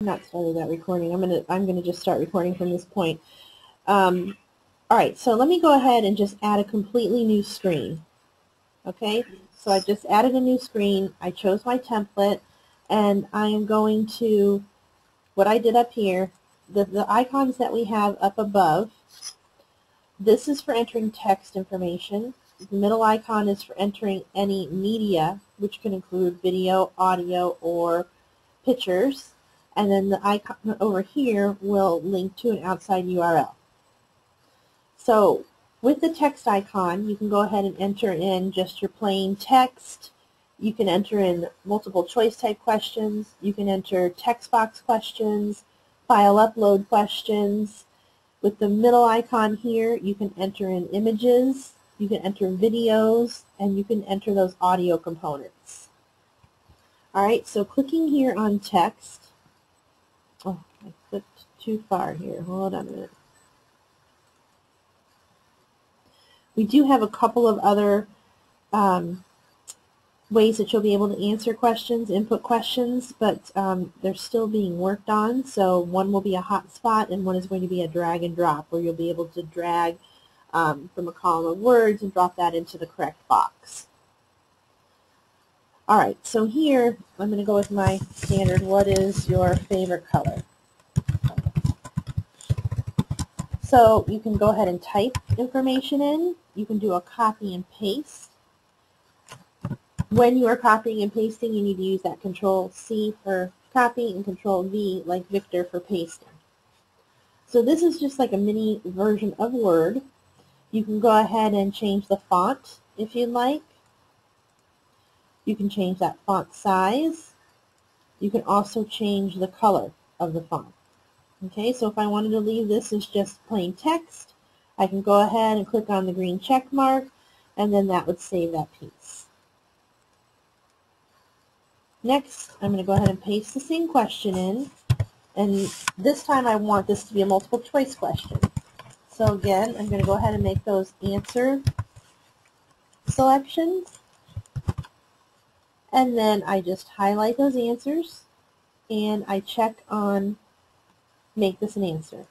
not started that recording. I'm gonna I'm gonna just start recording from this point. Um, all right, so let me go ahead and just add a completely new screen. Okay, so I just added a new screen. I chose my template, and I am going to what I did up here. The the icons that we have up above. This is for entering text information. The middle icon is for entering any media, which can include video, audio, or pictures and then the icon over here will link to an outside URL. So with the text icon, you can go ahead and enter in just your plain text. You can enter in multiple choice type questions. You can enter text box questions, file upload questions. With the middle icon here, you can enter in images, you can enter videos, and you can enter those audio components. Alright, so clicking here on text, Oh, I clicked too far here. Hold on a minute. We do have a couple of other um, ways that you'll be able to answer questions, input questions, but um, they're still being worked on. So one will be a hotspot and one is going to be a drag and drop where you'll be able to drag um, from a column of words and drop that into the correct box. All right, so here I'm going to go with my standard, what is your favorite color? So you can go ahead and type information in. You can do a copy and paste. When you are copying and pasting, you need to use that Control C for copy and Control V like Victor for pasting. So this is just like a mini version of Word. You can go ahead and change the font if you'd like. You can change that font size. You can also change the color of the font. Okay, so if I wanted to leave this as just plain text, I can go ahead and click on the green check mark, and then that would save that piece. Next, I'm going to go ahead and paste the same question in, and this time I want this to be a multiple choice question. So again, I'm going to go ahead and make those answer selections. And then I just highlight those answers and I check on make this an answer.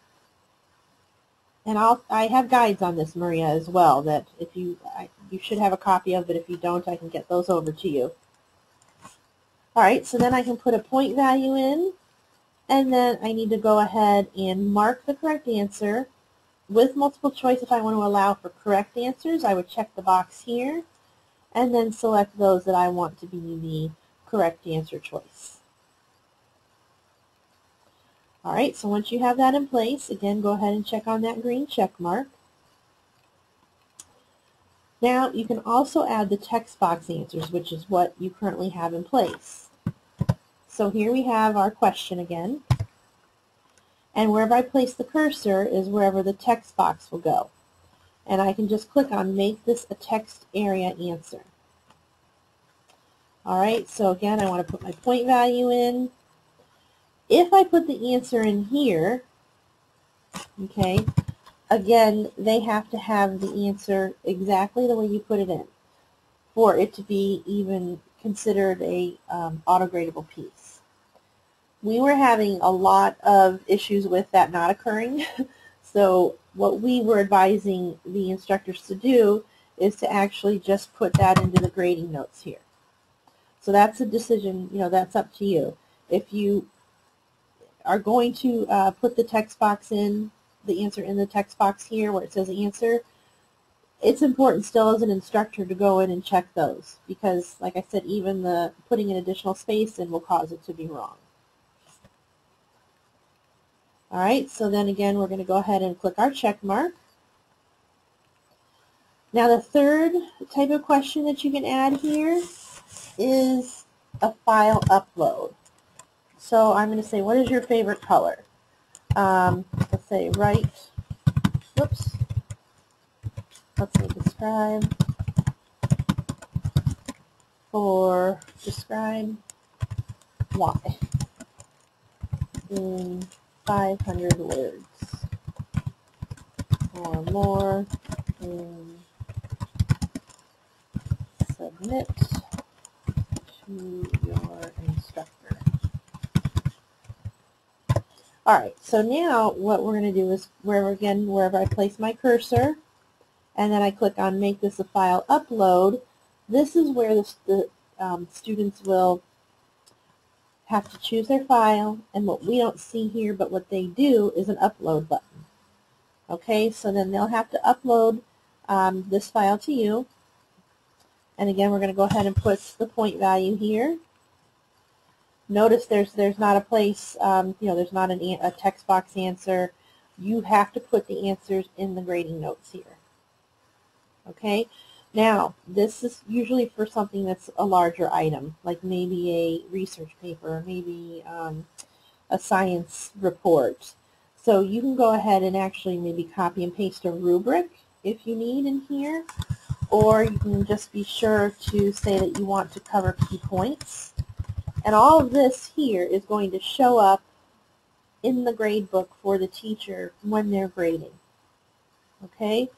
And I'll, I have guides on this, Maria, as well, that if you, I, you should have a copy of, but if you don't, I can get those over to you. All right, so then I can put a point value in, and then I need to go ahead and mark the correct answer. With multiple choice, if I want to allow for correct answers, I would check the box here and then select those that I want to be the correct answer choice. All right, so once you have that in place, again, go ahead and check on that green check mark. Now, you can also add the text box answers, which is what you currently have in place. So here we have our question again. And wherever I place the cursor is wherever the text box will go and I can just click on make this a text area answer. Alright, so again I want to put my point value in. If I put the answer in here, okay, again they have to have the answer exactly the way you put it in for it to be even considered a um, auto-gradable piece. We were having a lot of issues with that not occurring, so what we were advising the instructors to do is to actually just put that into the grading notes here. So that's a decision, you know, that's up to you. If you are going to uh, put the text box in, the answer in the text box here where it says answer, it's important still as an instructor to go in and check those because, like I said, even the putting an additional space in will cause it to be wrong. All right, so then again, we're going to go ahead and click our check mark. Now the third type of question that you can add here is a file upload. So I'm going to say, what is your favorite color? Um, let's say right, whoops, let's say describe for describe why in 500 words or more and submit to your instructor. All right, so now what we're going to do is wherever again wherever I place my cursor, and then I click on make this a file upload. This is where the, the um, students will have to choose their file, and what we don't see here, but what they do is an upload button. Okay, so then they'll have to upload um, this file to you. And again, we're going to go ahead and put the point value here. Notice there's there's not a place, um, you know, there's not an, a text box answer. You have to put the answers in the grading notes here. Okay, now this is usually for something that's a larger item, like maybe a research paper, maybe um, a science report. So you can go ahead and actually maybe copy and paste a rubric if you need in here, or you can just be sure to say that you want to cover key points. And all of this here is going to show up in the grade book for the teacher when they're grading. Okay,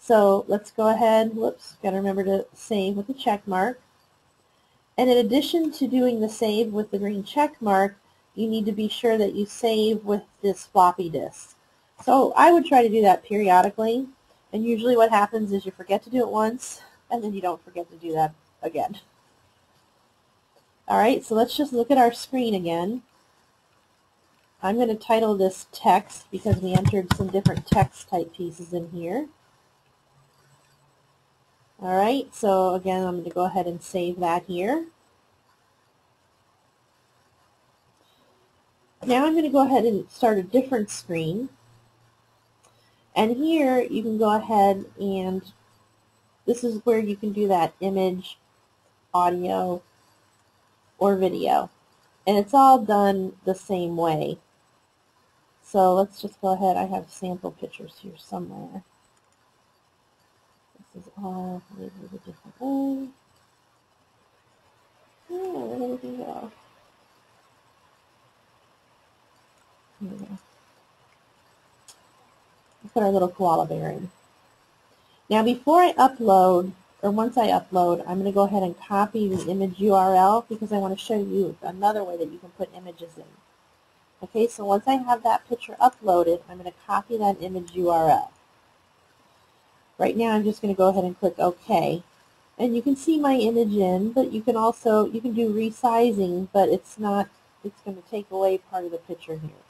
so let's go ahead, whoops, got to remember to save with the check mark. And in addition to doing the save with the green check mark, you need to be sure that you save with this floppy disk. So I would try to do that periodically, and usually what happens is you forget to do it once, and then you don't forget to do that again. Alright, so let's just look at our screen again. I'm going to title this text because we entered some different text type pieces in here. Alright, so again I'm going to go ahead and save that here. Now I'm going to go ahead and start a different screen. And here you can go ahead and this is where you can do that image, audio, or video. And it's all done the same way. So let's just go ahead. I have sample pictures here somewhere. Is all labeled a different way. Oh, did everything go? Here we go. Let's put our little koala bear in. Now before I upload or once I upload, I'm going to go ahead and copy the image URL because I want to show you another way that you can put images in. Okay, so once I have that picture uploaded, I'm going to copy that image URL. Right now I'm just going to go ahead and click OK. And you can see my image in, but you can also, you can do resizing, but it's not, it's going to take away part of the picture here.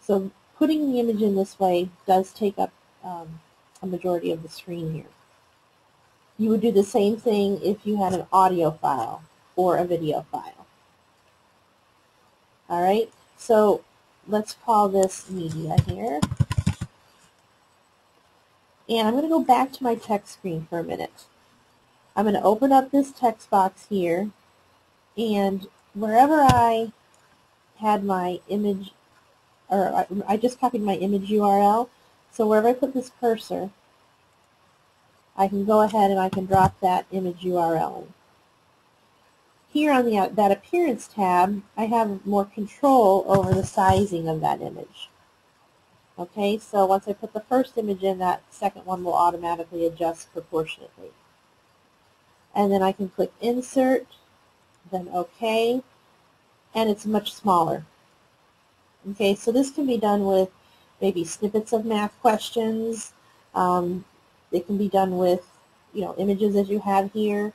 So putting the image in this way does take up um, a majority of the screen here. You would do the same thing if you had an audio file or a video file. All right, so let's call this media here. And I'm going to go back to my text screen for a minute. I'm going to open up this text box here, and wherever I had my image, or I, I just copied my image URL, so wherever I put this cursor, I can go ahead and I can drop that image URL in. Here on the that Appearance tab, I have more control over the sizing of that image. Okay, so once I put the first image in, that second one will automatically adjust proportionately. And then I can click Insert, then OK, and it's much smaller. Okay, so this can be done with maybe snippets of math questions, um, it can be done with, you know, images as you have here,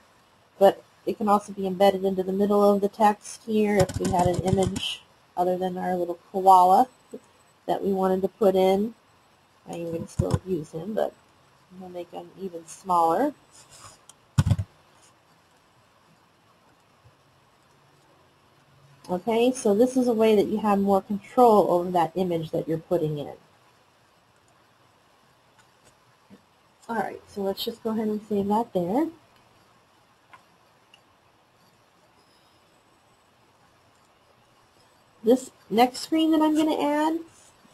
but it can also be embedded into the middle of the text here if we had an image other than our little koala that we wanted to put in. I am going to still use him, but I'm going to make him even smaller. Okay, so this is a way that you have more control over that image that you're putting in. Alright, so let's just go ahead and save that there. This next screen that I'm going to add,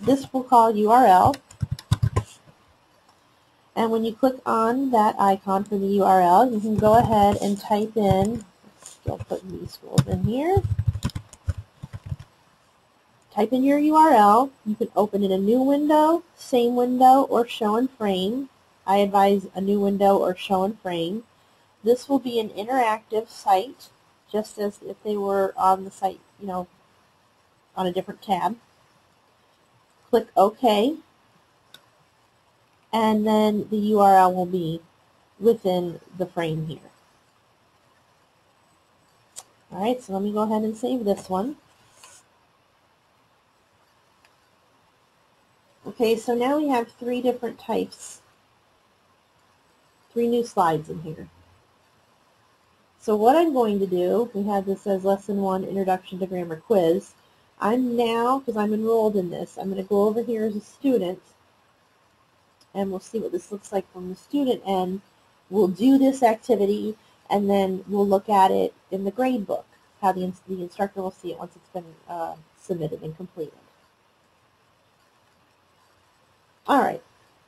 this we'll call URL. And when you click on that icon for the URL, you can go ahead and type in, still putting these schools in here, type in your URL. You can open in a new window, same window, or show and frame. I advise a new window or show and frame. This will be an interactive site, just as if they were on the site, you know, on a different tab. Click OK, and then the URL will be within the frame here. All right, so let me go ahead and save this one. Okay, so now we have three different types, three new slides in here. So what I'm going to do, we have this as Lesson 1, Introduction to Grammar Quiz. I'm now, because I'm enrolled in this, I'm going to go over here as a student, and we'll see what this looks like from the student end. We'll do this activity, and then we'll look at it in the grade book, how the, the instructor will see it once it's been uh, submitted and completed. All right,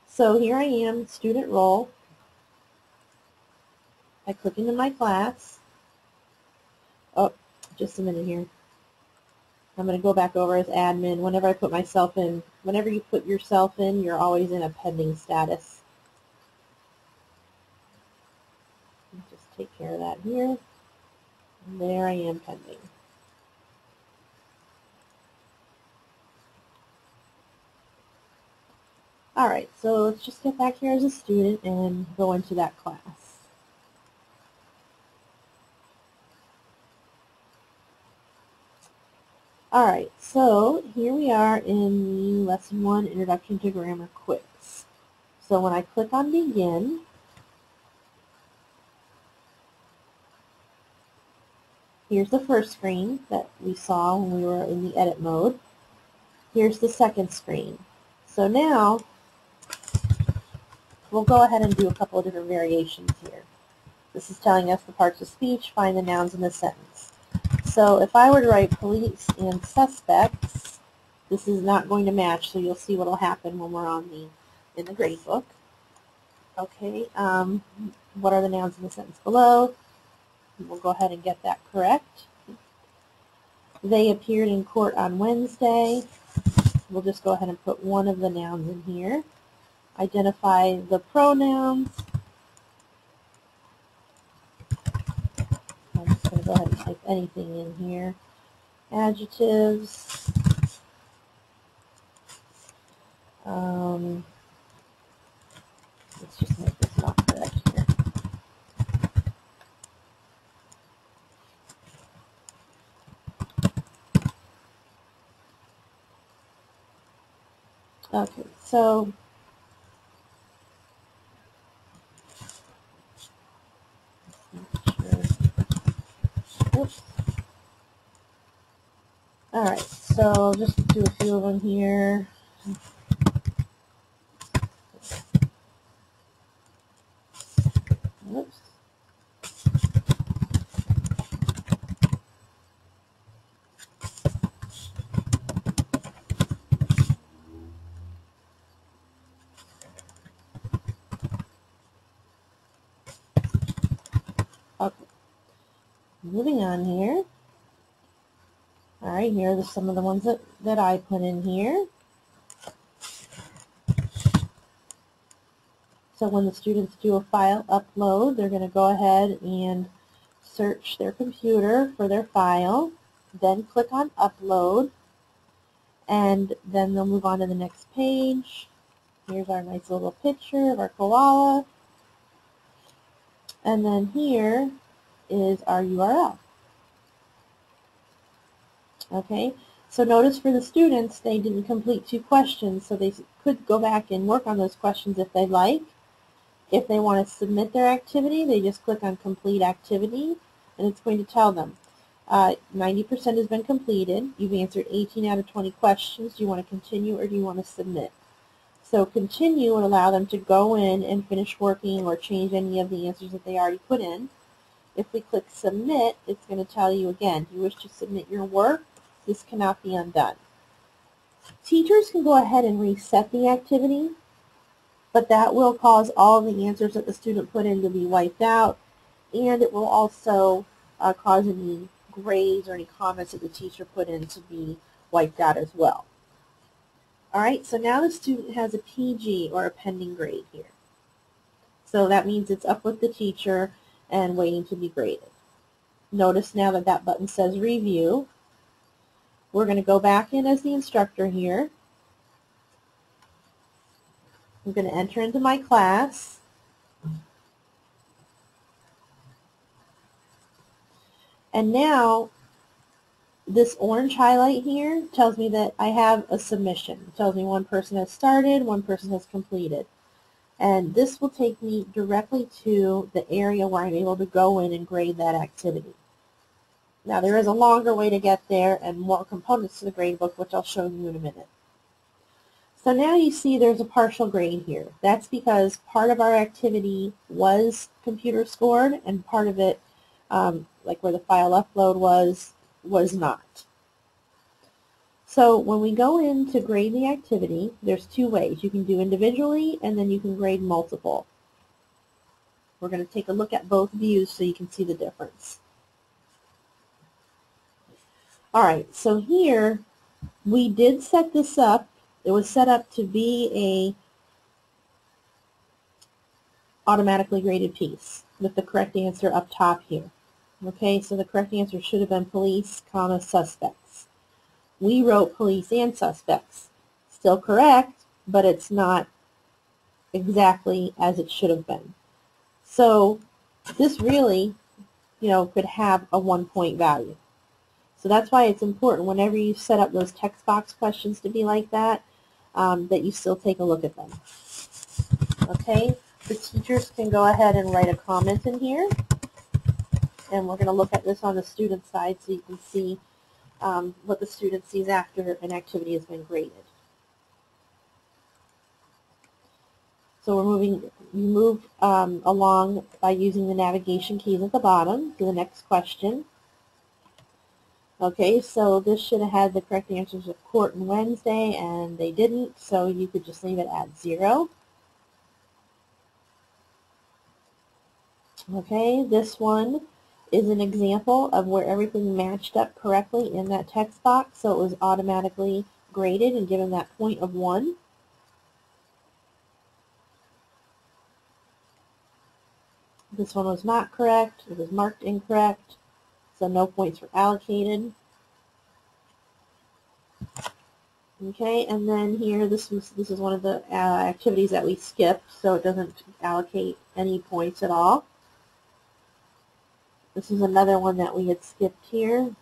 so here I am, student role. I click into my class. Oh, just a minute here. I'm going to go back over as admin. Whenever I put myself in, whenever you put yourself in, you're always in a pending status. Just take care of that here. And there I am pending. Alright, so let's just get back here as a student and go into that class. Alright, so here we are in the Lesson 1 Introduction to Grammar Quiz. So when I click on Begin, here's the first screen that we saw when we were in the edit mode. Here's the second screen. So now, we'll go ahead and do a couple of different variations here. This is telling us the parts of speech, find the nouns in the sentence. So if I were to write police and suspects, this is not going to match, so you'll see what will happen when we're on the in the grade book. Okay, um, what are the nouns in the sentence below? We'll go ahead and get that correct. They appeared in court on Wednesday. We'll just go ahead and put one of the nouns in here. Identify the pronouns. Go ahead and type anything in here. Adjectives. Um, let's just make this not correct here. Okay, so All right, so I'll just do a few of them here. Oops. Okay. Moving on here. All right, here are some of the ones that, that I put in here. So when the students do a file upload, they're going to go ahead and search their computer for their file, then click on upload, and then they'll move on to the next page. Here's our nice little picture of our koala. And then here is our URL. Okay, so notice for the students they didn't complete two questions, so they could go back and work on those questions if they like. If they want to submit their activity, they just click on Complete Activity, and it's going to tell them 90% uh, has been completed. You've answered 18 out of 20 questions. Do you want to continue or do you want to submit? So continue would allow them to go in and finish working or change any of the answers that they already put in. If we click Submit, it's going to tell you again, do you wish to submit your work? This cannot be undone. Teachers can go ahead and reset the activity, but that will cause all the answers that the student put in to be wiped out, and it will also uh, cause any grades or any comments that the teacher put in to be wiped out as well. All right, so now the student has a PG or a pending grade here. So that means it's up with the teacher and waiting to be graded. Notice now that that button says review. We're going to go back in as the instructor here. I'm going to enter into my class. And now this orange highlight here tells me that I have a submission. It tells me one person has started, one person has completed. And this will take me directly to the area where I'm able to go in and grade that activity. Now there is a longer way to get there and more components to the gradebook, which I'll show you in a minute. So now you see there's a partial grade here. That's because part of our activity was computer scored and part of it, um, like where the file upload was, was not. So when we go in to grade the activity, there's two ways. You can do individually and then you can grade multiple. We're going to take a look at both views so you can see the difference. All right, so here we did set this up. It was set up to be a automatically graded piece with the correct answer up top here. Okay, so the correct answer should have been police, comma, suspects. We wrote police and suspects. Still correct, but it's not exactly as it should have been. So this really, you know, could have a one point value. So that's why it's important whenever you set up those text box questions to be like that, um, that you still take a look at them. Okay, the teachers can go ahead and write a comment in here. And we're going to look at this on the student side so you can see um, what the student sees after an activity has been graded. So we're moving, we moved um, along by using the navigation keys at the bottom to the next question. Okay, so this should have had the correct answers of court and Wednesday, and they didn't, so you could just leave it at zero. Okay, this one is an example of where everything matched up correctly in that text box, so it was automatically graded and given that point of 1. This one was not correct. It was marked incorrect so no points were allocated. Okay, and then here, this was this is one of the uh, activities that we skipped, so it doesn't allocate any points at all. This is another one that we had skipped here.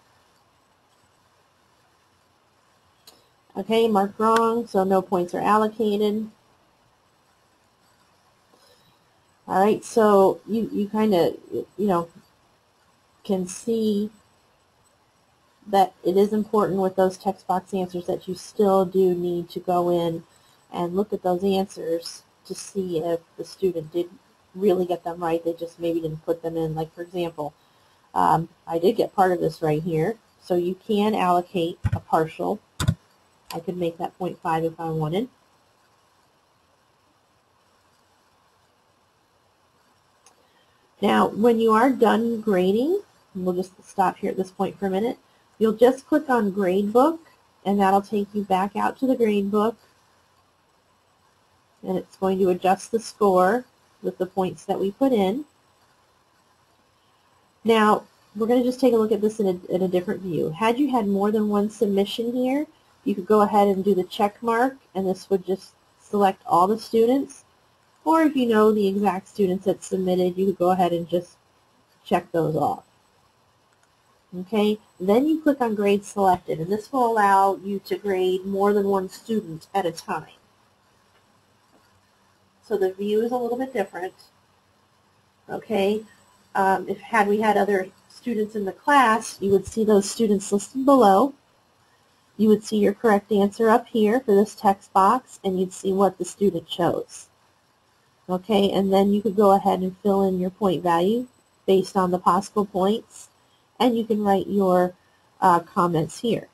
Okay, marked wrong, so no points are allocated. All right, so you, you kind of, you know, can see that it is important with those text box answers that you still do need to go in and look at those answers to see if the student did really get them right. They just maybe didn't put them in. Like, for example, um, I did get part of this right here. So you can allocate a partial. I could make that 0.5 if I wanted. Now, when you are done grading, we'll just stop here at this point for a minute. You'll just click on Gradebook, and that'll take you back out to the gradebook. And it's going to adjust the score with the points that we put in. Now, we're going to just take a look at this in a, in a different view. Had you had more than one submission here, you could go ahead and do the check mark, and this would just select all the students. Or if you know the exact students that submitted, you could go ahead and just check those off. Okay, then you click on grade selected and this will allow you to grade more than one student at a time. So the view is a little bit different. Okay, um, if had we had other students in the class, you would see those students listed below. You would see your correct answer up here for this text box and you'd see what the student chose. Okay, and then you could go ahead and fill in your point value based on the possible points and you can write your uh, comments here.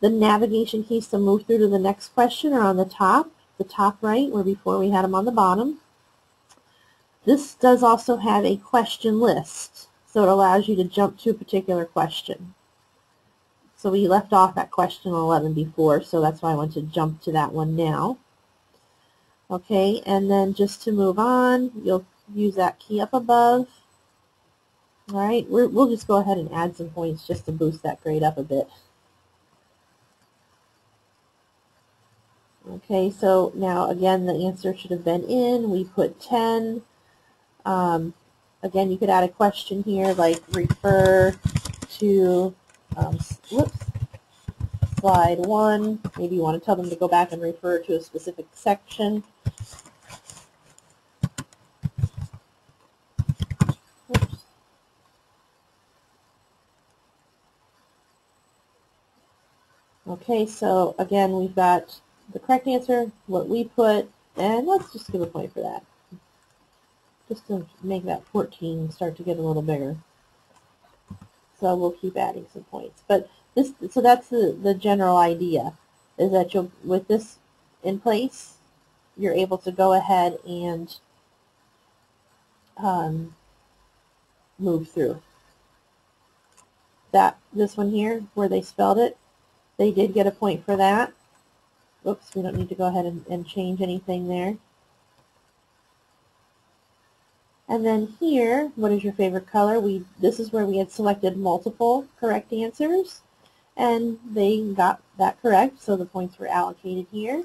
The navigation keys to move through to the next question are on the top, the top right, where before we had them on the bottom. This does also have a question list, so it allows you to jump to a particular question. So we left off at question 11 before, so that's why I want to jump to that one now. Okay, and then just to move on, you'll use that key up above all right, we will just go ahead and add some points just to boost that grade up a bit. Okay, so now again the answer should have been in. We put 10. Um, again, you could add a question here like refer to, um, whoops, slide 1. Maybe you want to tell them to go back and refer to a specific section. Okay, so again, we've got the correct answer, what we put, and let's just give a point for that. Just to make that 14 start to get a little bigger. So we'll keep adding some points. But this, so that's the, the general idea, is that you'll, with this in place, you're able to go ahead and um, move through. That, this one here, where they spelled it, they did get a point for that. Oops, we don't need to go ahead and, and change anything there. And then here, what is your favorite color? We This is where we had selected multiple correct answers, and they got that correct, so the points were allocated here.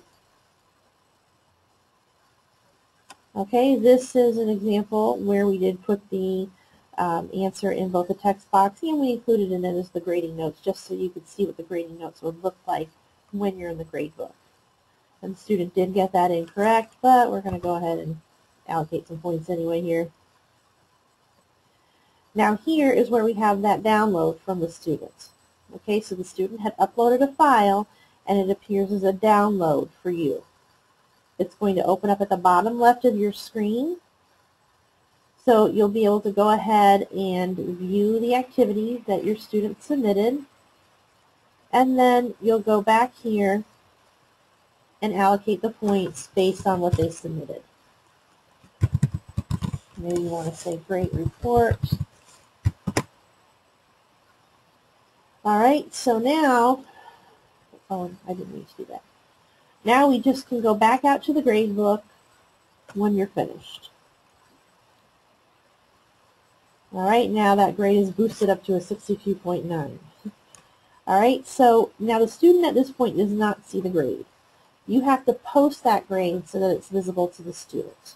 Okay, this is an example where we did put the um, answer in both the text box and we included in it as the grading notes just so you could see what the grading notes would look like when you're in the grade book. And the student did get that incorrect, but we're going to go ahead and allocate some points anyway here. Now here is where we have that download from the student. Okay, so the student had uploaded a file and it appears as a download for you. It's going to open up at the bottom left of your screen so you'll be able to go ahead and view the activity that your student submitted. And then you'll go back here and allocate the points based on what they submitted. Maybe you want to say great report. All right, so now, oh, I didn't mean to do that. Now we just can go back out to the grade book when you're finished. All right, now that grade is boosted up to a 62.9. All right, so now the student at this point does not see the grade. You have to post that grade so that it's visible to the student.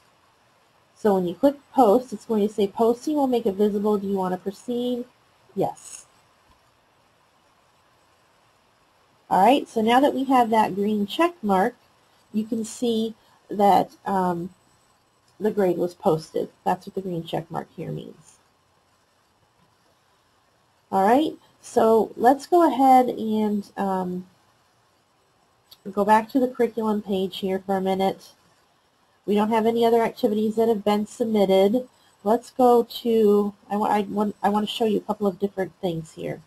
So when you click post, it's going to say posting will make it visible. Do you want to proceed? Yes. All right, so now that we have that green check mark, you can see that um, the grade was posted. That's what the green check mark here means. All right, so let's go ahead and um, go back to the curriculum page here for a minute. We don't have any other activities that have been submitted. Let's go to, I want, I want, I want to show you a couple of different things here.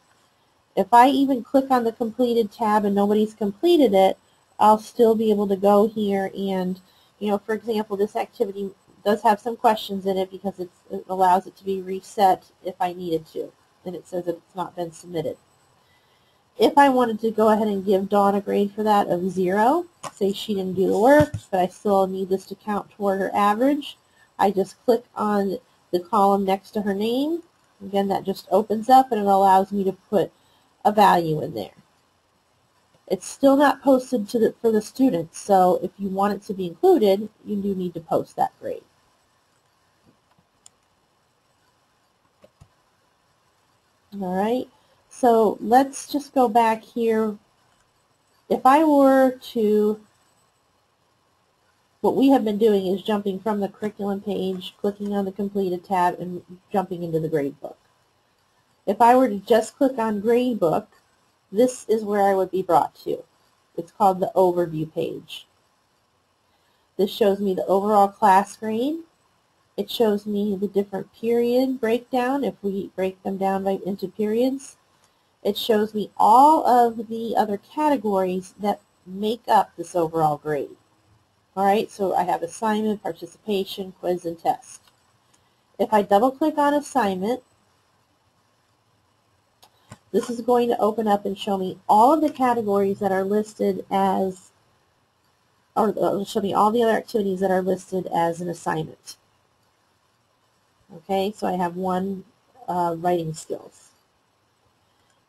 If I even click on the completed tab and nobody's completed it, I'll still be able to go here and, you know, for example, this activity does have some questions in it because it allows it to be reset if I needed to and it says that it's not been submitted. If I wanted to go ahead and give Dawn a grade for that of zero, say she didn't do the work, but I still need this to count toward her average, I just click on the column next to her name. Again, that just opens up and it allows me to put a value in there. It's still not posted the, for the students, so if you want it to be included, you do need to post that grade. All right, so let's just go back here. If I were to, what we have been doing is jumping from the curriculum page, clicking on the completed tab, and jumping into the gradebook. If I were to just click on gradebook, this is where I would be brought to. It's called the overview page. This shows me the overall class screen. it shows me the different period breakdown if we break them down by, into periods. It shows me all of the other categories that make up this overall grade. All right, so I have assignment, participation, quiz, and test. If I double click on assignment, this is going to open up and show me all of the categories that are listed as, or uh, show me all the other activities that are listed as an assignment. Okay, so I have one uh, writing skills.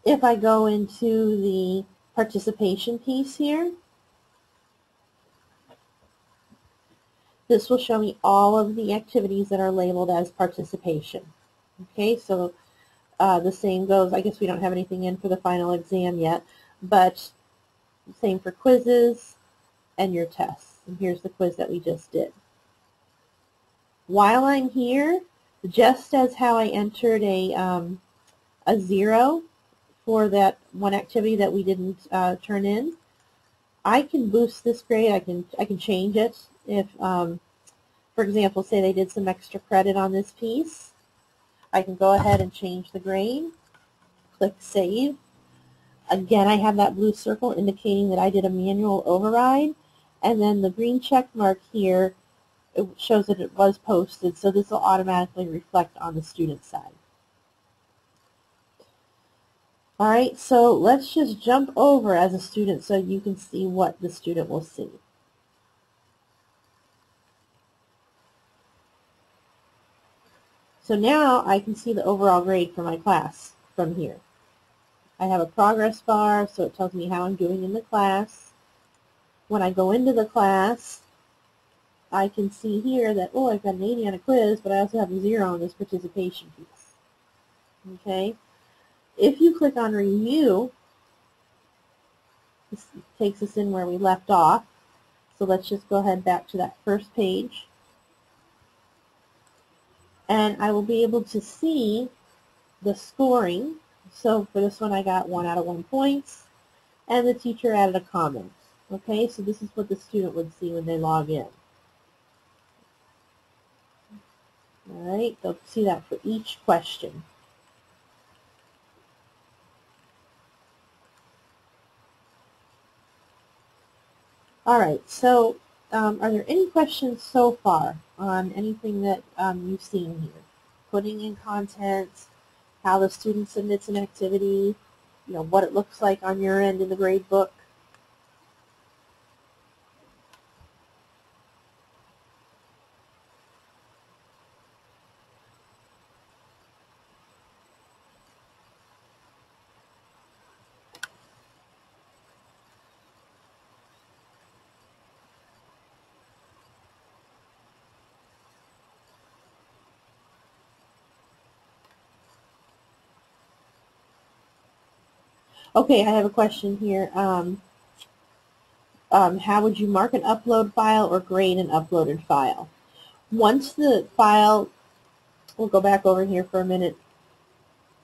If I go into the participation piece here, this will show me all of the activities that are labeled as participation. Okay, so uh, the same goes, I guess we don't have anything in for the final exam yet, but same for quizzes and your tests. And here's the quiz that we just did. While I'm here, just as how I entered a, um, a zero for that one activity that we didn't uh, turn in, I can boost this grade. I can I can change it if, um, for example, say they did some extra credit on this piece. I can go ahead and change the grade, click Save. Again, I have that blue circle indicating that I did a manual override, and then the green check mark here it shows that it was posted, so this will automatically reflect on the student side. All right, so let's just jump over as a student so you can see what the student will see. So now I can see the overall grade for my class from here. I have a progress bar, so it tells me how I'm doing in the class. When I go into the class, I can see here that, oh, I've got an 80 on a quiz, but I also have a 0 on this participation piece. Okay? If you click on Review, this takes us in where we left off. So let's just go ahead back to that first page and I will be able to see the scoring. So for this one I got one out of one points and the teacher added a comment. Okay, so this is what the student would see when they log in. All right, they'll see that for each question. All right, so um, are there any questions so far on anything that um, you've seen here? Putting in content, how the student submits an activity, you know, what it looks like on your end in the grade book. Okay, I have a question here. Um, um, how would you mark an upload file or grade an uploaded file? Once the file, we'll go back over here for a minute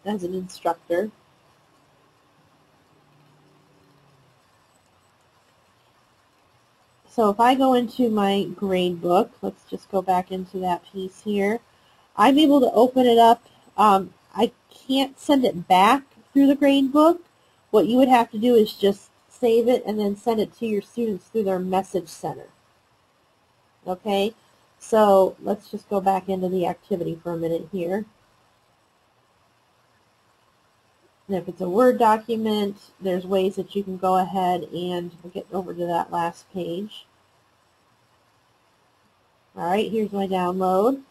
as an instructor. So if I go into my grade book, let's just go back into that piece here. I'm able to open it up. Um, I can't send it back through the grade book, what you would have to do is just save it and then send it to your students through their message center. Okay, so let's just go back into the activity for a minute here. And if it's a Word document, there's ways that you can go ahead and get over to that last page. All right, here's my download.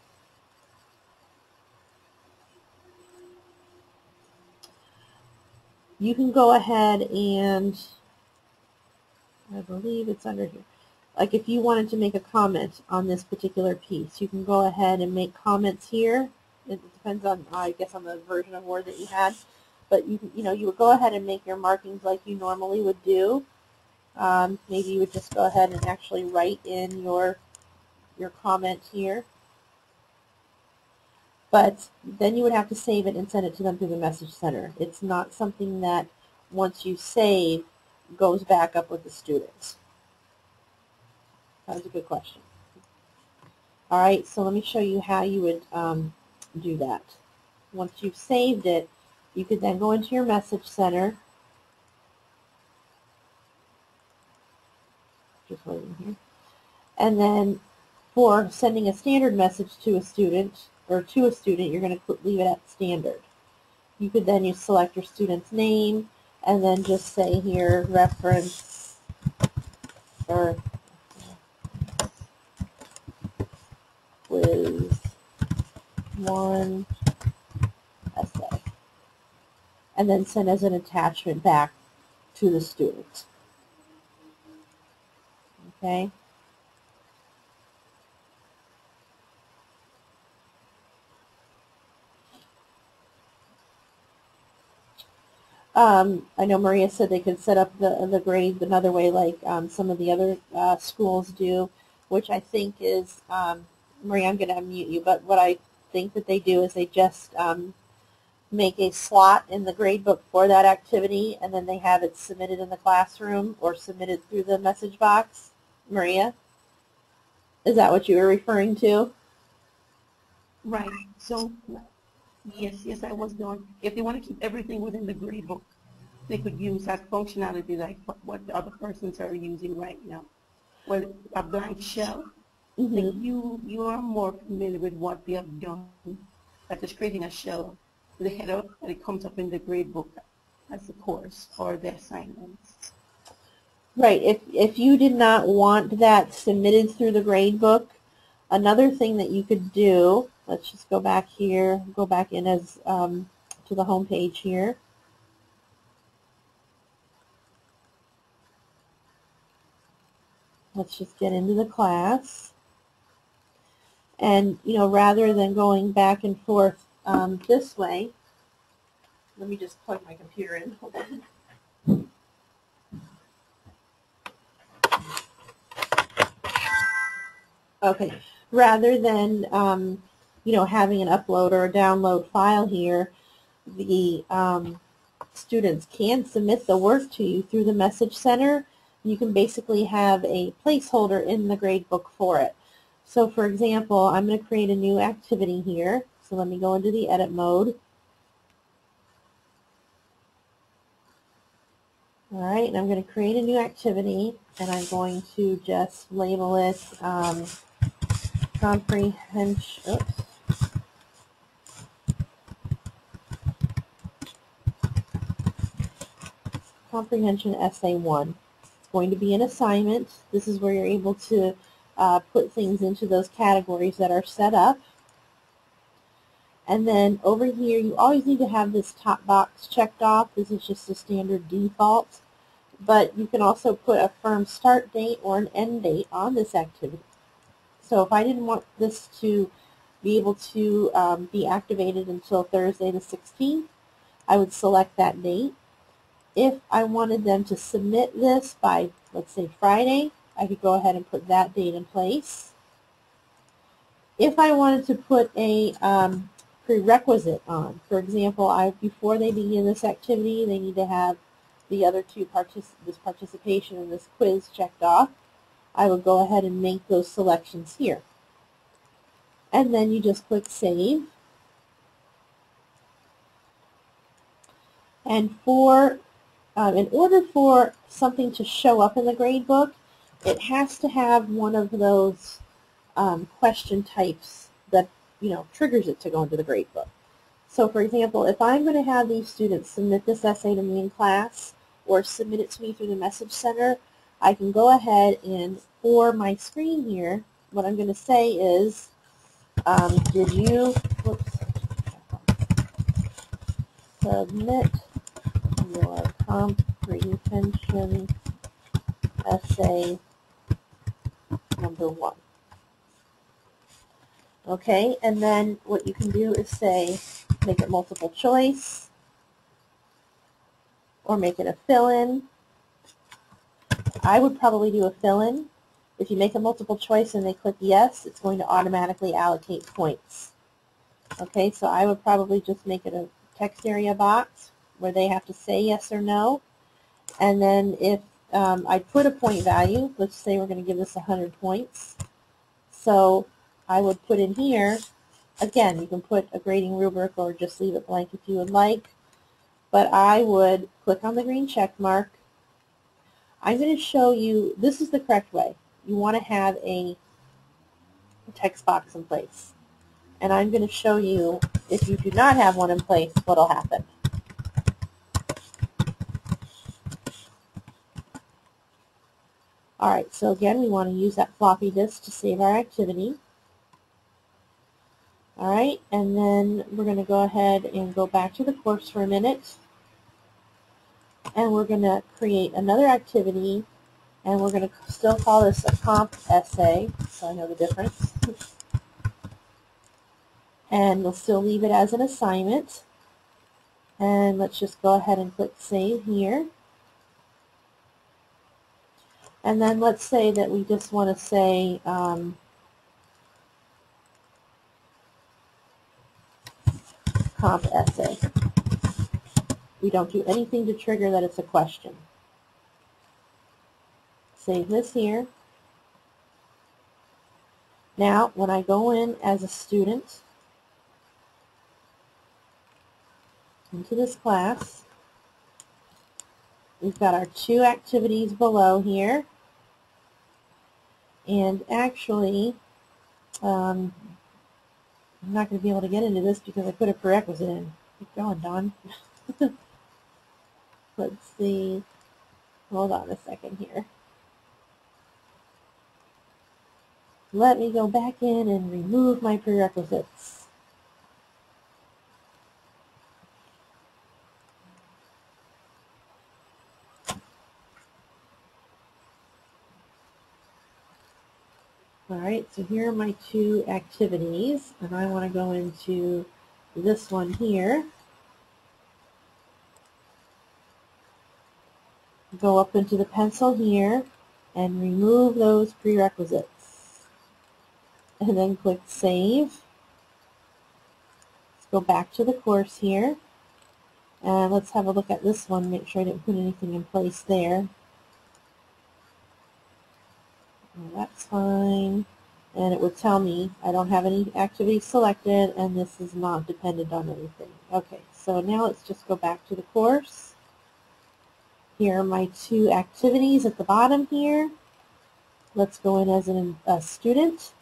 You can go ahead and, I believe it's under here, like if you wanted to make a comment on this particular piece, you can go ahead and make comments here. It depends on, I guess, on the version of Word that you had. But you, you know, you would go ahead and make your markings like you normally would do. Um, maybe you would just go ahead and actually write in your your comment here. But then you would have to save it and send it to them through the message center. It's not something that once you save goes back up with the students. That was a good question. All right, so let me show you how you would um, do that. Once you've saved it, you could then go into your message center. Just waiting here. And then for sending a standard message to a student, or to a student, you're going to leave it at standard. You could then you select your student's name and then just say here reference or quiz one essay and then send as an attachment back to the student. Okay? Um, I know Maria said they could set up the, the grade another way like um, some of the other uh, schools do, which I think is, um, Maria, I'm going to unmute you, but what I think that they do is they just um, make a slot in the grade book for that activity and then they have it submitted in the classroom or submitted through the message box. Maria? Is that what you were referring to? Right. So, yes, yes, I was doing. If they want to keep everything within the grade book, they could use that functionality like what, what the other persons are using right now. Well, a blank shell, mm -hmm. like you, you are more familiar with what they have done, like just creating a shell the header and it comes up in the grade book as the course or the assignments. Right. If, if you did not want that submitted through the grade book, another thing that you could do, let's just go back here, go back in as um, to the home page here. Let's just get into the class. And, you know, rather than going back and forth um, this way. Let me just plug my computer in. Hold on. Okay, rather than um, you know having an upload or a download file here, the um, students can submit the work to you through the message center. You can basically have a placeholder in the gradebook for it. So for example, I'm going to create a new activity here. So let me go into the edit mode. All right, and I'm going to create a new activity, and I'm going to just label it um, comprehension. Oops. Comprehension Essay 1. It's going to be an assignment. This is where you're able to uh, put things into those categories that are set up. And then over here, you always need to have this top box checked off. This is just a standard default. But you can also put a firm start date or an end date on this activity. So if I didn't want this to be able to um, be activated until Thursday the 16th, I would select that date. If I wanted them to submit this by, let's say, Friday, I could go ahead and put that date in place. If I wanted to put a um, prerequisite on. For example, I, before they begin this activity, they need to have the other two partic this participation in this quiz checked off. I will go ahead and make those selections here. And then you just click Save. And for, um, in order for something to show up in the gradebook, it has to have one of those um, question types that you know, triggers it to go into the gradebook. So for example, if I'm going to have these students submit this essay to me in class or submit it to me through the message center, I can go ahead and for my screen here, what I'm going to say is, um, did you whoops, submit comprehension essay number one? Okay, and then what you can do is say, make it multiple choice, or make it a fill-in. I would probably do a fill-in. If you make a multiple choice and they click yes, it's going to automatically allocate points. Okay, so I would probably just make it a text area box where they have to say yes or no. And then if um, I put a point value, let's say we're going to give this 100 points. So I would put in here, again, you can put a grading rubric or just leave it blank if you would like, but I would click on the green check mark. I'm going to show you, this is the correct way. You want to have a text box in place. And I'm going to show you, if you do not have one in place, what will happen. Alright, so again, we want to use that floppy disk to save our activity. All right, and then we're going to go ahead and go back to the course for a minute. And we're going to create another activity, and we're going to still call this a comp essay, so I know the difference. and we'll still leave it as an assignment. And let's just go ahead and click Save here. And then let's say that we just want to say, um, comp essay. We don't do anything to trigger that it's a question. Save this here. Now, when I go in as a student into this class, we've got our two activities below here. And actually, um, I'm not going to be able to get into this because I put a prerequisite in. Keep going, Don. Let's see. Hold on a second here. Let me go back in and remove my prerequisites. Alright, so here are my two activities, and I want to go into this one here. Go up into the pencil here and remove those prerequisites. And then click Save. Let's go back to the course here. And let's have a look at this one, make sure I didn't put anything in place there. Well, that's fine. And it would tell me I don't have any activities selected and this is not dependent on anything. Okay, so now let's just go back to the course. Here are my two activities at the bottom here. Let's go in as an, a student.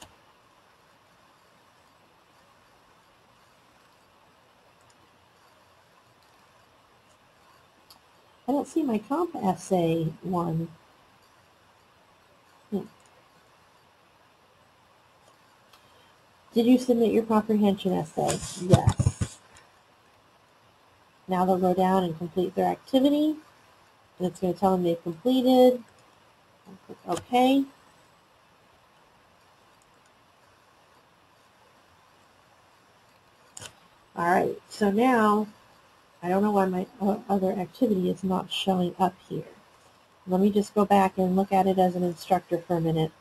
I don't see my comp essay one. Did you submit your comprehension essay? Yes. Now they'll go down and complete their activity. And it's going to tell them they've completed. Click OK. All right, so now I don't know why my other activity is not showing up here. Let me just go back and look at it as an instructor for a minute.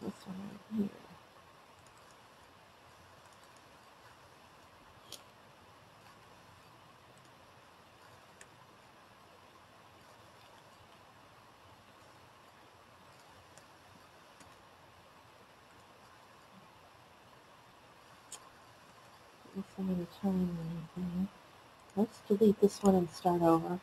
This one right here. I'm going to time anything. Let's delete this one and start over.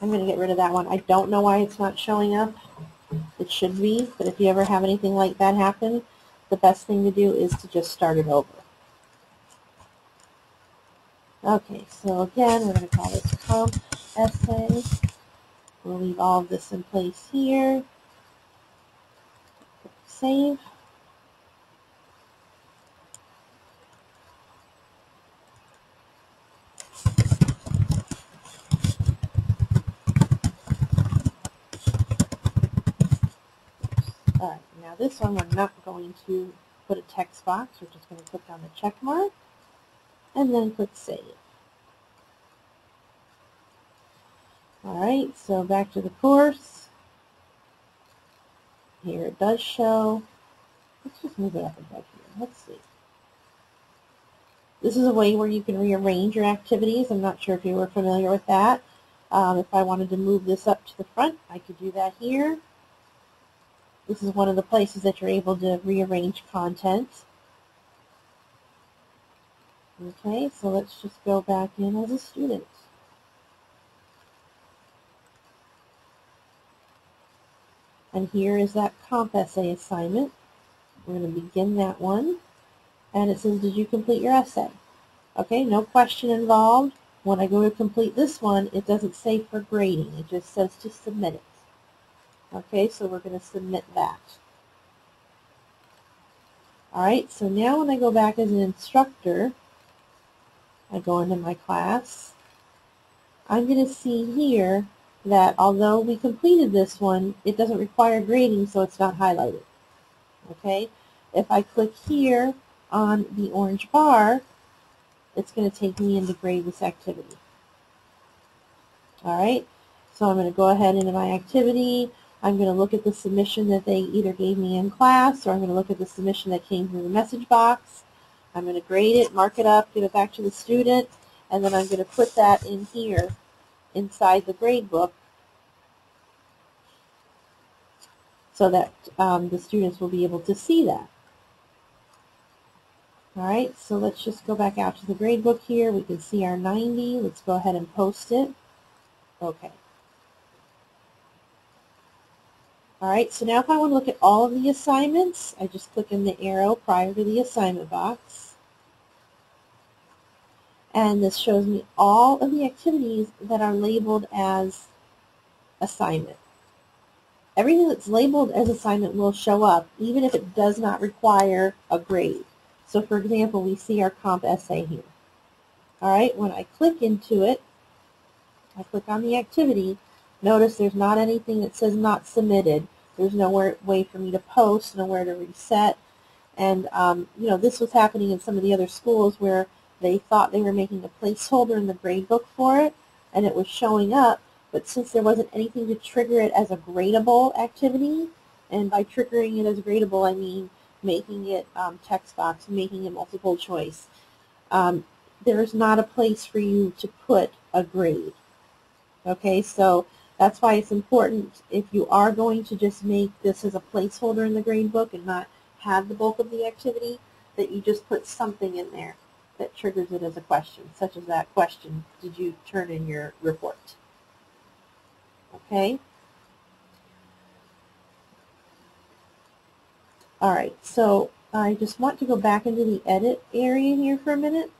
I'm going to get rid of that one. I don't know why it's not showing up. It should be, but if you ever have anything like that happen, the best thing to do is to just start it over. Okay, so again, we're going to call this comp essay. We'll leave all of this in place here save. Alright, now this one we're not going to put a text box, we're just going to click on the check mark and then click Save. Alright, so back to the course. Here it does show. Let's just move it up above here. Let's see. This is a way where you can rearrange your activities. I'm not sure if you were familiar with that. Um, if I wanted to move this up to the front, I could do that here. This is one of the places that you're able to rearrange content. Okay, so let's just go back in as a student. And here is that comp essay assignment. We're going to begin that one. And it says, did you complete your essay? Okay, no question involved. When I go to complete this one, it doesn't say for grading. It just says to submit it. Okay, so we're going to submit that. Alright, so now when I go back as an instructor, I go into my class, I'm going to see here that although we completed this one, it doesn't require grading, so it's not highlighted. Okay? If I click here on the orange bar, it's going to take me into grade this activity. All right? So I'm going to go ahead into my activity. I'm going to look at the submission that they either gave me in class or I'm going to look at the submission that came through the message box. I'm going to grade it, mark it up, give it back to the student, and then I'm going to put that in here inside the grade book so that um, the students will be able to see that. All right, so let's just go back out to the grade book here. We can see our 90. Let's go ahead and post it. Okay. All right, so now if I want to look at all of the assignments, I just click in the arrow prior to the assignment box. And this shows me all of the activities that are labeled as assignment. Everything that's labeled as assignment will show up, even if it does not require a grade. So for example, we see our comp essay here. All right, when I click into it, I click on the activity, Notice there's not anything that says not submitted. There's nowhere way for me to post, nowhere to reset. And, um, you know, this was happening in some of the other schools where they thought they were making a placeholder in the grade book for it, and it was showing up. But since there wasn't anything to trigger it as a gradable activity, and by triggering it as gradable, I mean making it um, text box, making it multiple choice, um, there's not a place for you to put a grade. Okay, so that's why it's important if you are going to just make this as a placeholder in the grade book and not have the bulk of the activity, that you just put something in there that triggers it as a question, such as that question, did you turn in your report? Okay? All right, so I just want to go back into the edit area here for a minute.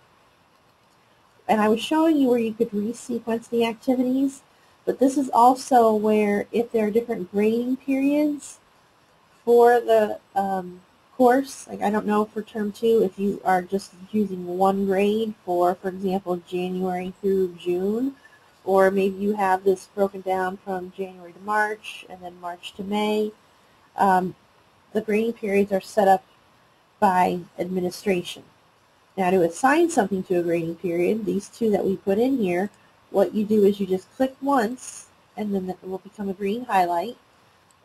And I was showing you where you could resequence the activities. But this is also where if there are different grading periods for the um, course, like I don't know for term two if you are just using one grade for, for example, January through June, or maybe you have this broken down from January to March and then March to May. Um, the grading periods are set up by administration. Now to assign something to a grading period, these two that we put in here what you do is you just click once and then it will become a green highlight.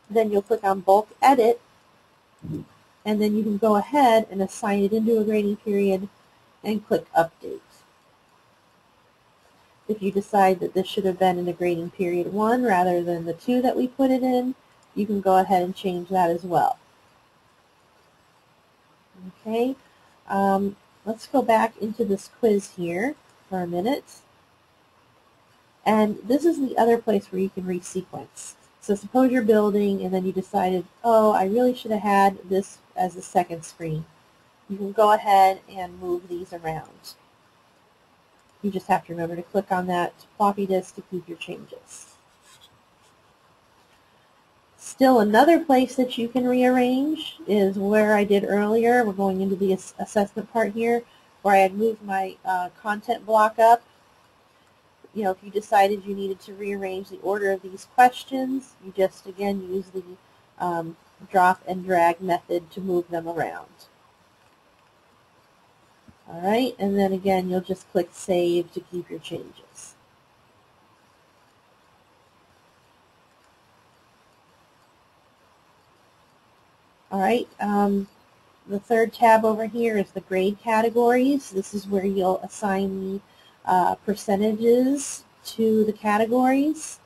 Then you'll click on bulk edit and then you can go ahead and assign it into a grading period and click update. If you decide that this should have been in the grading period 1 rather than the 2 that we put it in, you can go ahead and change that as well. Okay, um, let's go back into this quiz here for a minute. And this is the other place where you can resequence. So suppose you're building and then you decided, oh, I really should have had this as a second screen. You can go ahead and move these around. You just have to remember to click on that floppy disk to keep your changes. Still another place that you can rearrange is where I did earlier. We're going into the assessment part here where I had moved my uh, content block up you know, if you decided you needed to rearrange the order of these questions, you just, again, use the um, drop and drag method to move them around. All right, and then again, you'll just click Save to keep your changes. All right, um, the third tab over here is the grade categories. This is where you'll assign the uh, percentages to the categories.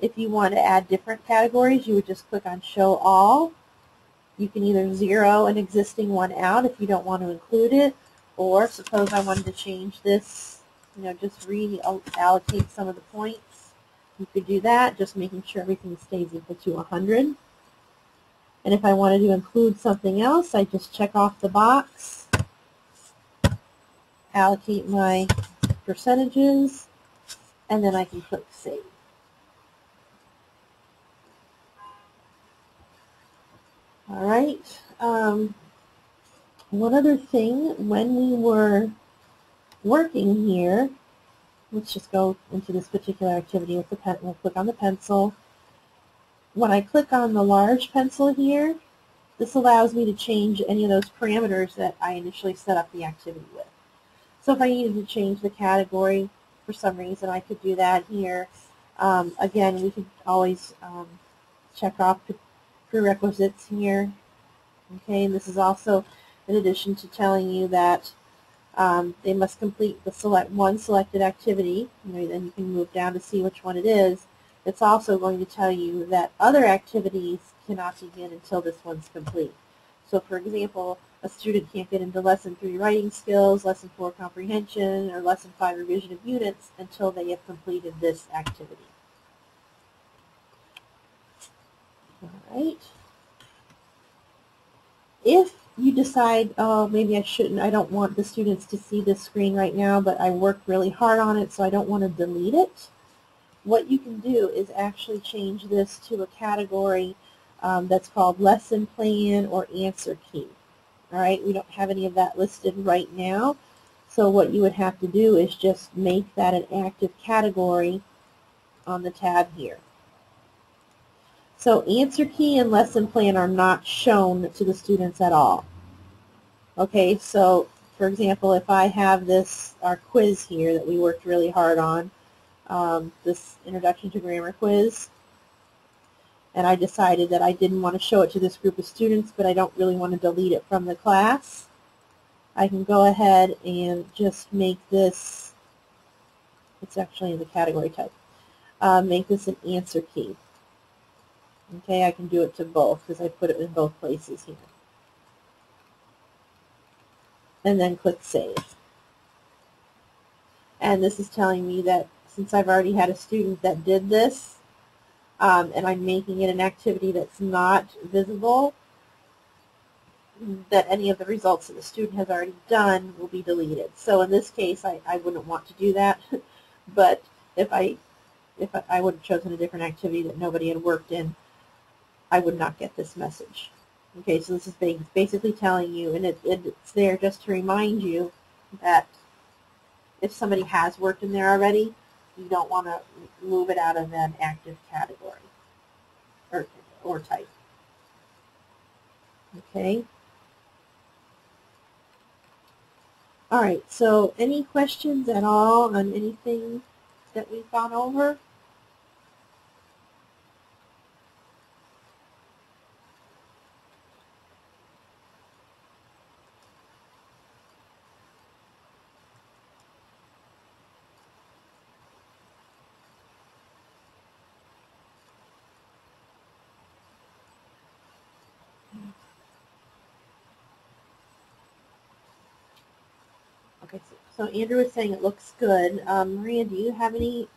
If you want to add different categories, you would just click on Show All. You can either zero an existing one out if you don't want to include it, or suppose I wanted to change this, you know, just reallocate some of the points. You could do that, just making sure everything stays equal to 100. And if I wanted to include something else, I just check off the box allocate my percentages, and then I can click Save. All right. Um, one other thing, when we were working here, let's just go into this particular activity with the pen. We'll click on the pencil. When I click on the large pencil here, this allows me to change any of those parameters that I initially set up the activity with. So if I needed to change the category for some reason, I could do that here. Um, again, we could always um, check off the prerequisites here. Okay, and this is also in addition to telling you that um, they must complete the select one selected activity, know, then you can move down to see which one it is. It's also going to tell you that other activities cannot begin until this one's complete. So for example, a student can't get into lesson three writing skills, lesson four comprehension, or lesson five revision of units until they have completed this activity. All right. If you decide, oh, maybe I shouldn't, I don't want the students to see this screen right now, but I worked really hard on it, so I don't want to delete it, what you can do is actually change this to a category um, that's called lesson plan or answer key. All right, we don't have any of that listed right now. So what you would have to do is just make that an active category on the tab here. So answer key and lesson plan are not shown to the students at all. Okay, so for example, if I have this, our quiz here that we worked really hard on, um, this Introduction to Grammar quiz, and I decided that I didn't want to show it to this group of students, but I don't really want to delete it from the class, I can go ahead and just make this, it's actually in the category type, uh, make this an answer key. Okay, I can do it to both because I put it in both places here. And then click Save. And this is telling me that since I've already had a student that did this, um, and I'm making it an activity that's not visible, that any of the results that the student has already done will be deleted. So in this case, I, I wouldn't want to do that, but if I if I, would have chosen a different activity that nobody had worked in, I would not get this message. Okay, so this is basically telling you, and it, it's there just to remind you that if somebody has worked in there already, you don't want to move it out of an active category or, or type. Okay. All right, so any questions at all on anything that we've gone over? Okay, so, so Andrew was saying it looks good. Um, Maria, do you have any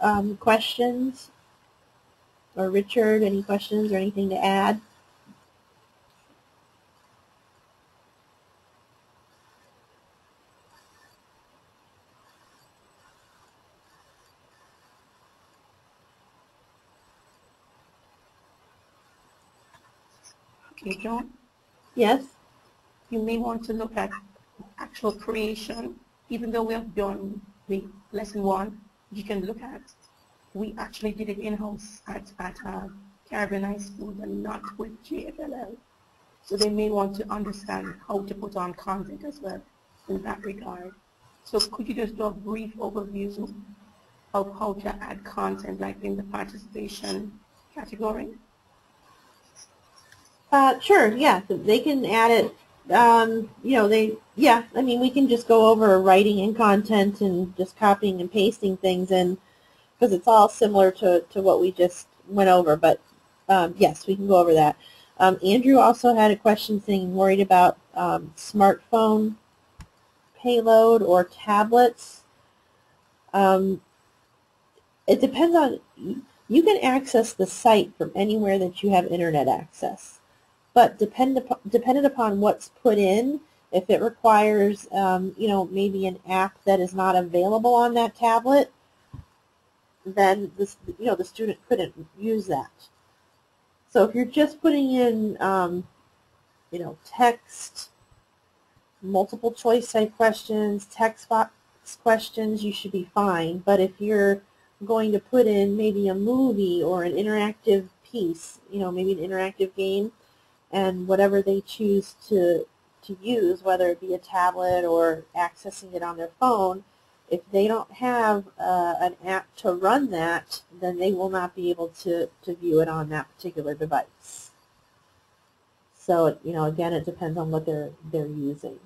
um, questions? Or Richard, any questions or anything to add? Okay, John? Yes? You may want to look at actual creation, even though we have done the lesson one, you can look at, we actually did it in-house at, at uh, Caribbean High School and not with JFLL. So they may want to understand how to put on content as well in that regard. So could you just do a brief overview of how to add content like in the participation category? Uh, sure, yeah. They can add it um, you know, they, yeah, I mean, we can just go over writing and content and just copying and pasting things in because it's all similar to, to what we just went over. But um, yes, we can go over that. Um, Andrew also had a question saying worried about um, smartphone payload or tablets. Um, it depends on, you can access the site from anywhere that you have internet access but depend upon, dependent upon what's put in, if it requires, um, you know, maybe an app that is not available on that tablet, then this, you know, the student couldn't use that. So if you're just putting in, um, you know, text, multiple choice type questions, text box, questions, you should be fine. But if you're going to put in maybe a movie or an interactive piece, you know, maybe an interactive game, and whatever they choose to, to use, whether it be a tablet or accessing it on their phone, if they don't have uh, an app to run that, then they will not be able to, to view it on that particular device. So, you know, again, it depends on what they're, they're using.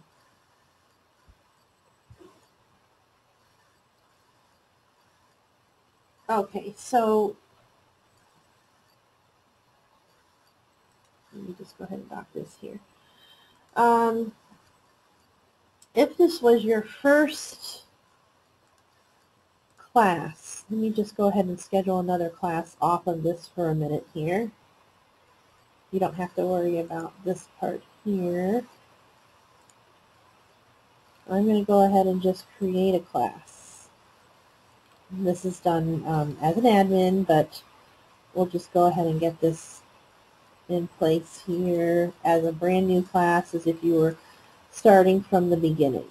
Okay, so let me just go ahead and dock this here. Um, if this was your first class, let me just go ahead and schedule another class off of this for a minute here. You don't have to worry about this part here. I'm going to go ahead and just create a class. This is done um, as an admin, but we'll just go ahead and get this in place here as a brand new class as if you were starting from the beginning.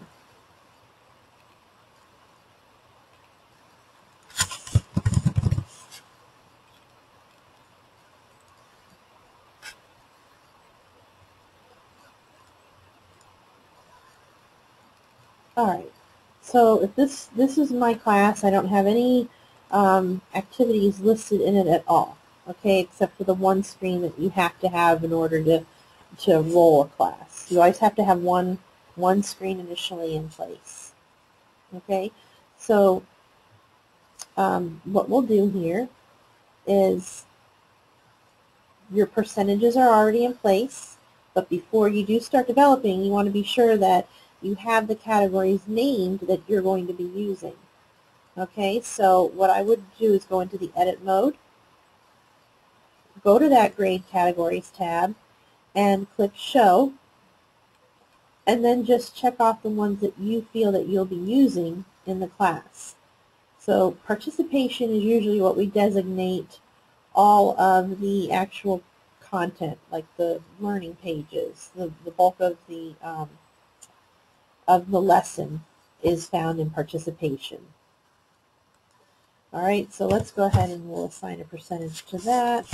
All right. So if this this is my class, I don't have any um, activities listed in it at all. Okay, except for the one screen that you have to have in order to to roll a class. You always have to have one one screen initially in place. Okay, so um, what we'll do here is your percentages are already in place, but before you do start developing, you want to be sure that you have the categories named that you're going to be using. Okay, so what I would do is go into the edit mode, go to that grade categories tab, and click show, and then just check off the ones that you feel that you'll be using in the class. So participation is usually what we designate all of the actual content, like the learning pages, the, the bulk of the um, of the lesson is found in participation. All right, so let's go ahead and we'll assign a percentage to that.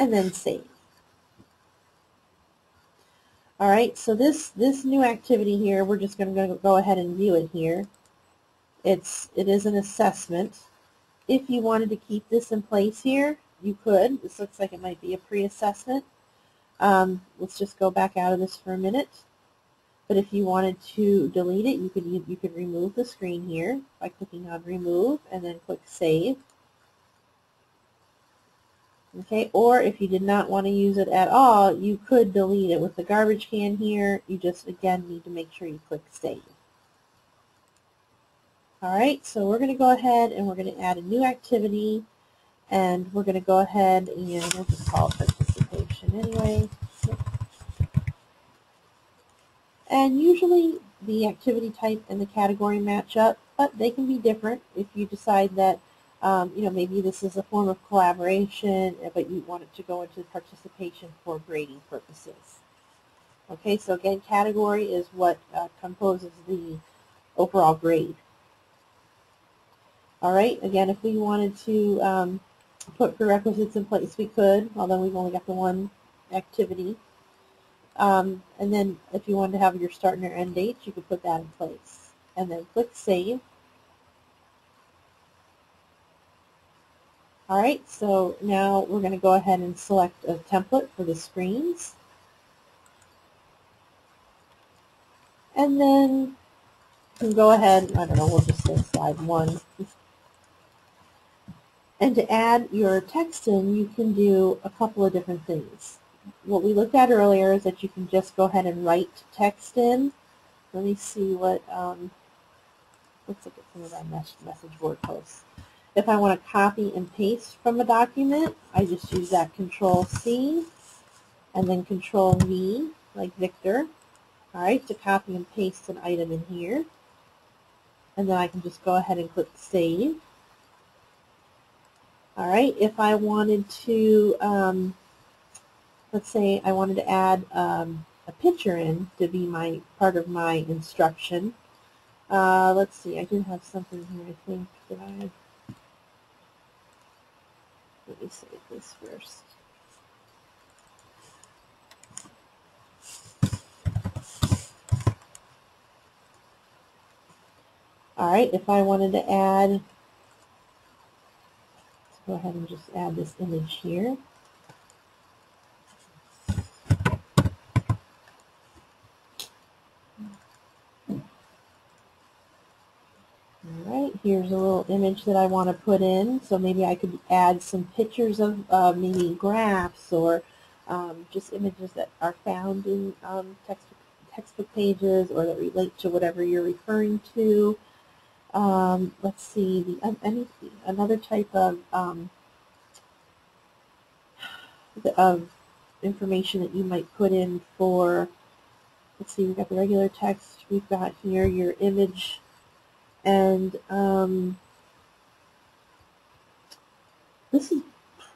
And then save. All right, so this, this new activity here, we're just going to go ahead and view it here. It's, it is an assessment. If you wanted to keep this in place here, you could. This looks like it might be a pre-assessment. Um, let's just go back out of this for a minute. But if you wanted to delete it, you could you could remove the screen here by clicking on remove and then click save. Okay, or if you did not want to use it at all, you could delete it with the garbage can here. You just, again, need to make sure you click save. All right, so we're going to go ahead and we're going to add a new activity and we're going to go ahead and we'll just call it participation anyway. And usually the activity type and the category match up, but they can be different if you decide that, um, you know, maybe this is a form of collaboration, but you want it to go into participation for grading purposes. Okay, so again, category is what uh, composes the overall grade. All right, again, if we wanted to um, put prerequisites in place, we could, although we've only got the one activity. Um, and then if you wanted to have your start and your end dates, you could put that in place. And then click Save. All right, so now we're going to go ahead and select a template for the screens. And then you go ahead, I don't know, we'll just say slide one. And to add your text in, you can do a couple of different things what we looked at earlier is that you can just go ahead and write text in. Let me see what, um, let's look at some of our message board posts. If I want to copy and paste from a document, I just use that Control C and then Control V, like Victor, all right, to copy and paste an item in here. And then I can just go ahead and click Save. All right, if I wanted to um, let's say I wanted to add um, a picture in to be my part of my instruction. Uh, let's see, I do have something here I think that I, let me save this first. All right, if I wanted to add, let's go ahead and just add this image here. All right, here's a little image that I want to put in. So maybe I could add some pictures of uh, maybe graphs or um, just images that are found in um, textbook, textbook pages or that relate to whatever you're referring to. Um, let's see, the, uh, any, another type of, um, the, of information that you might put in for, let's see, we've got the regular text, we've got here your image, and um, this is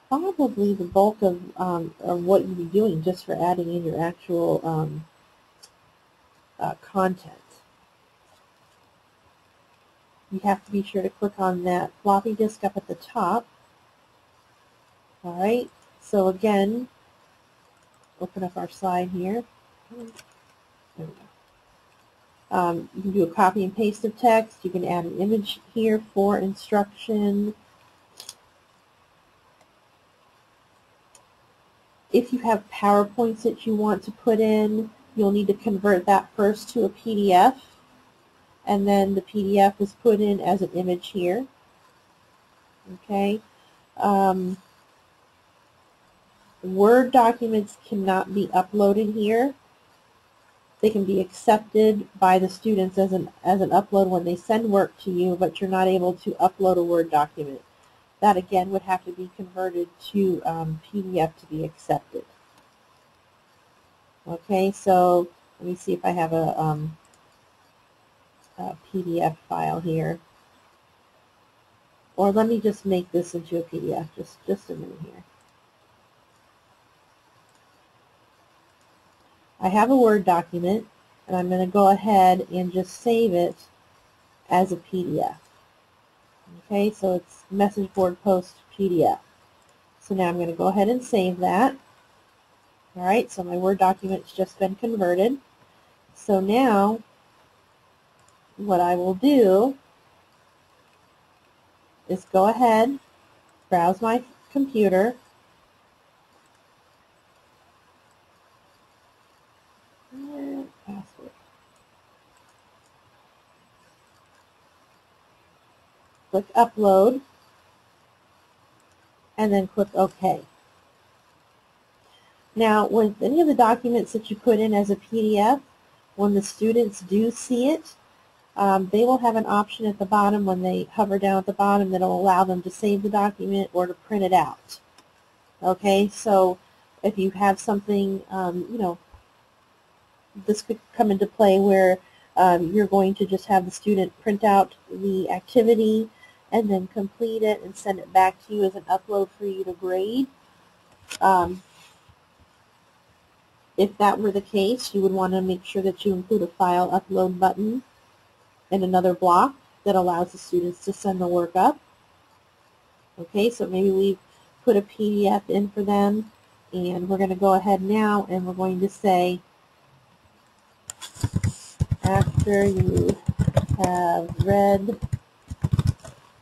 probably the bulk of, um, of what you'd be doing just for adding in your actual um, uh, content you have to be sure to click on that floppy disk up at the top. All right, so again, open up our slide here. There we go. Um, you can do a copy and paste of text. You can add an image here for instruction. If you have PowerPoints that you want to put in, you'll need to convert that first to a PDF and then the PDF is put in as an image here. Okay. Um, Word documents cannot be uploaded here. They can be accepted by the students as an, as an upload when they send work to you, but you're not able to upload a Word document. That again would have to be converted to um, PDF to be accepted. Okay, so let me see if I have a, um, uh, PDF file here. Or let me just make this into a PDF, just, just a minute here. I have a Word document, and I'm going to go ahead and just save it as a PDF. Okay, so it's message board post PDF. So now I'm going to go ahead and save that. All right, so my Word document's just been converted. So now what I will do is go ahead, browse my computer, Click upload and then click OK. Now with any of the documents that you put in as a PDF, when the students do see it, um, they will have an option at the bottom when they hover down at the bottom that will allow them to save the document or to print it out. Okay, so if you have something, um, you know, this could come into play where um, you're going to just have the student print out the activity and then complete it and send it back to you as an upload for you to grade. Um, if that were the case, you would want to make sure that you include a file upload button and another block that allows the students to send the work up. Okay, so maybe we put a PDF in for them and we're going to go ahead now and we're going to say after you have read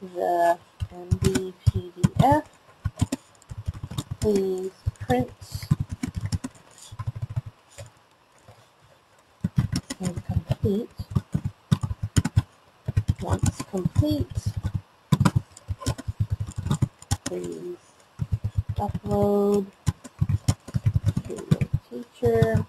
the MD PDF, please print. And complete. Once complete, please upload to your teacher.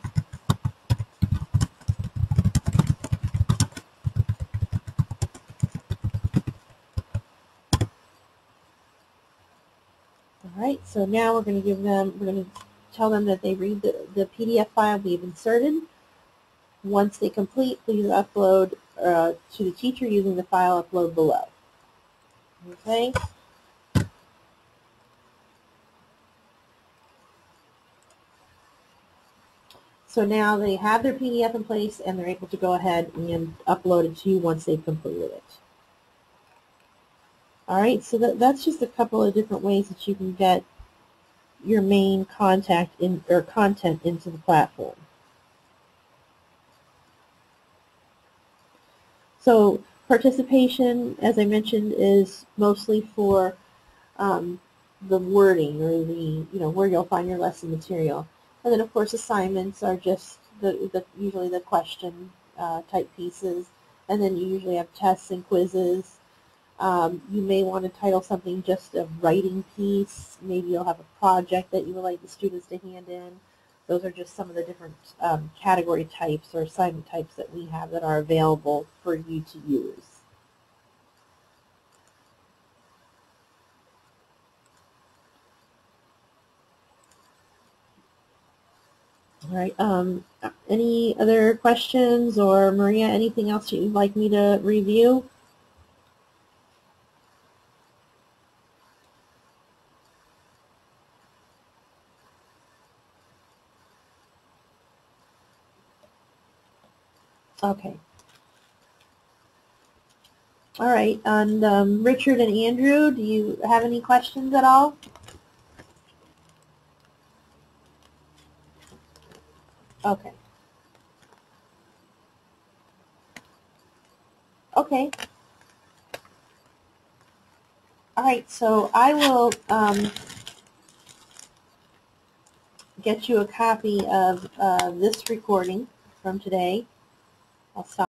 Alright, so now we're going to give them, we're going to tell them that they read the, the PDF file we've inserted. Once they complete, please upload uh, to the teacher using the file upload below. Okay. So now they have their PDF in place and they're able to go ahead and upload it to you once they've completed it. All right, so that, that's just a couple of different ways that you can get your main contact in or content into the platform. So participation, as I mentioned, is mostly for um, the wording or the, you know, where you'll find your lesson material. And then, of course, assignments are just the, the usually the question uh, type pieces. And then you usually have tests and quizzes. Um, you may want to title something just a writing piece. Maybe you'll have a project that you would like the students to hand in. Those are just some of the different um, category types or assignment types that we have that are available for you to use. All right. Um, any other questions or Maria, anything else you'd like me to review? Okay. All right. And um, Richard and Andrew, do you have any questions at all? Okay. Okay. All right, so I will um, get you a copy of uh, this recording from today. I'll stop.